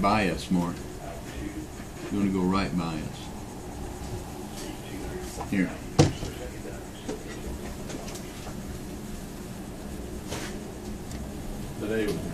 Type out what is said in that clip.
right by us, Mark. You wanna go right by us. Here. Today was